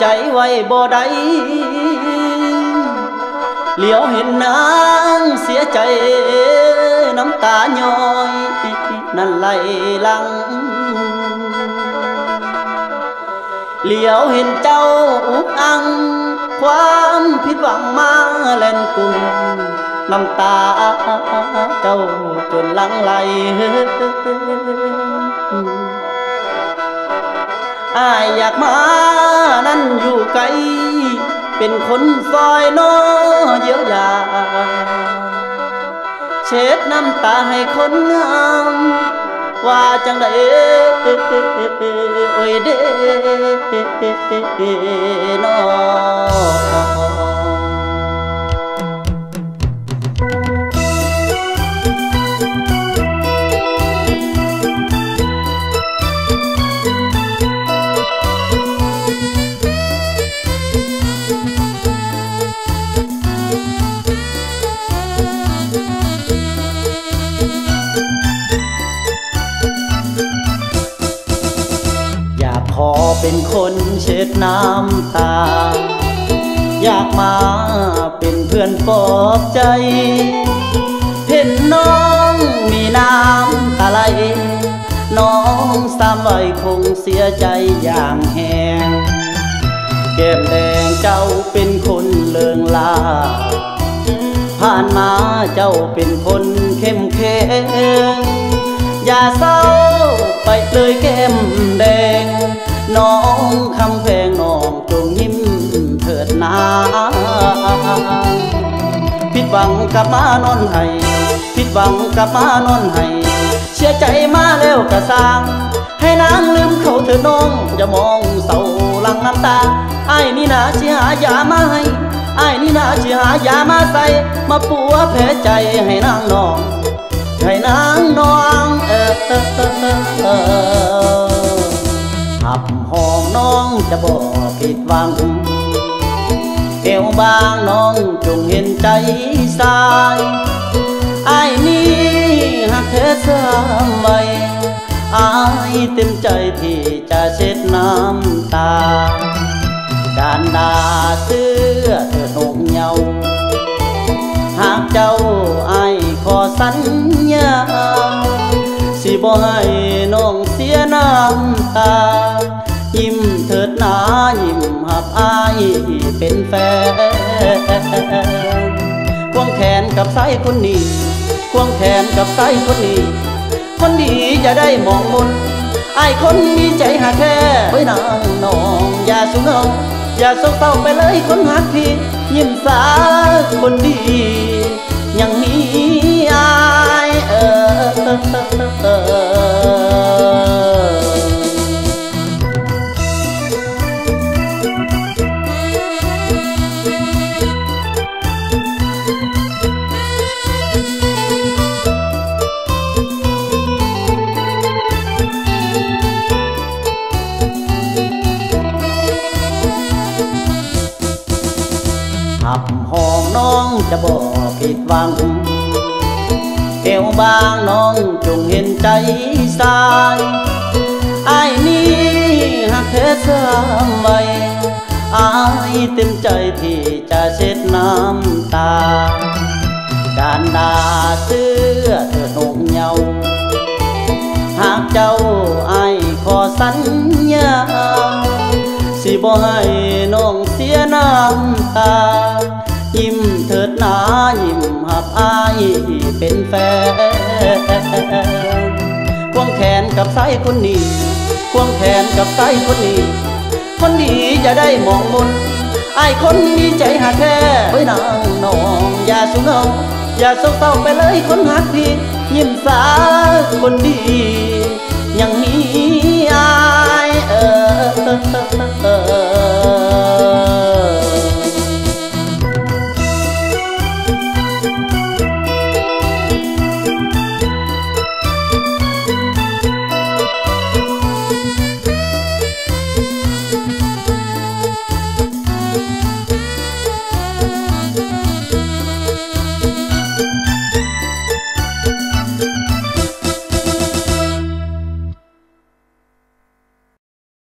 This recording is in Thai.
ใจไว้บ่ได้เหลียวเห็นนางเสียใจน้ำตาย้อยนั่นไหลลังเหลียวเห็นเจ้าอุกอัง ความผิดหวังมาเล่นกุ่มน้ำตาเจ้าจนลังไหลอายอยากมานั่นอยู่ไกล เป็นคนซอยน้อเยียวยาเช็ดน้ำตาให้คนงามว่าจังได โอ้ย เป็นคนเช็ดน้ำตา อยากมาเป็นเพื่อนปลอบใจ เห็นน้องมีน้ำตาไหลน้องสามวัยคงเสียใจอย่างแหงแก้มแดงเจ้าเป็นคนเลิงลา ผ่านมาเจ้าเป็นคนเข้มแข็งอย่าเศร้าไปเลยแก้มแดง น้องคำแพงน้องจงยิ้มเถิดนาผิดหวังกลับมานอนให้ผิดหวังกลับมานอนให้เชื่อใจมาแล้วกระสร้าง ให้นางลืมเขาเถิดน้องอย่ามองเศร้าหลังน้ำตาไอ้ายนี่นาเชียหายามาให้ไอ้ายนี่นาเชียหายามาใส่มาปัวแผลใจให้นางนองให้นางนองเออ จะบอกผิดหวังเอวบางน้องจงเห็นใจสายไอ้นี่หักแท้สามใบอายเต็มใจที่จะเช็ดน้ำตา การด่าเสื้อเธอหนุ่มเยาหากเจ้าไอายขอสัญญา สิบ่ให้น้องเสียน้ำตา หนายิ้มหับอายเป็นแฟน ควงแขนกับสายคนนี้ ควงแขนกับสายคนนี้ คนดีอย่าได้มองมนไอ้ายคนมีใจหาแค่ไว้นางนองอย่าสูงเอาอย่าโศกเศร้าไปเลยคนหักพี่ยิ้มสาคนดียังมีอายเออ หับห้องน้องจะบอกผิดหวังเอวบางน้องจงเห็นใจสายไอ้นี่หักแท้สามใบอายเต็มใจที่จะเช็ดน้ำตา การด่าเสื้อเธอหนุ่มเยาหากเจ้าไอายขอสัญญาสิบ่ให้น้องเสียน้ำตา อายเป็นแฟน ควงแขนกับสายคนนี้ ควงแขนกับสายคนนี้ คนดีจะได้มองมนอายคนมีใจหักแค่ไว้นางนองอย่าสุนองอย่าเศร้าไปเลยคนหักพี่ยิ้มสาคนดี ยังมีอายเออ